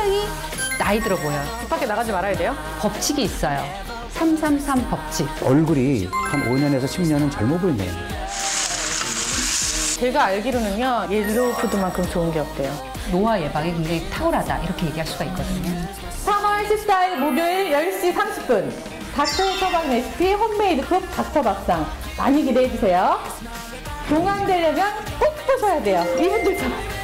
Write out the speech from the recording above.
굉장히 나이 들어 보여요. 밖에 나가지 말아야 돼요? 법칙이 있어요. 333 법칙. 얼굴이 한 5년에서 10년은 젊어 보이네요. 제가 알기로는요, yellow food만큼 좋은 게 없대요. 노화 예방에 굉장히 탁월하다 이렇게 얘기할 수가 있거든요. 3월 14일 목요일 10시 30분. 닥터의 처방 레시피 홈메이드 쿡 닥터 밥상. 많이 기대해 주세요. 동안 되려면 꼭 보셔야 돼요. 이분들처럼.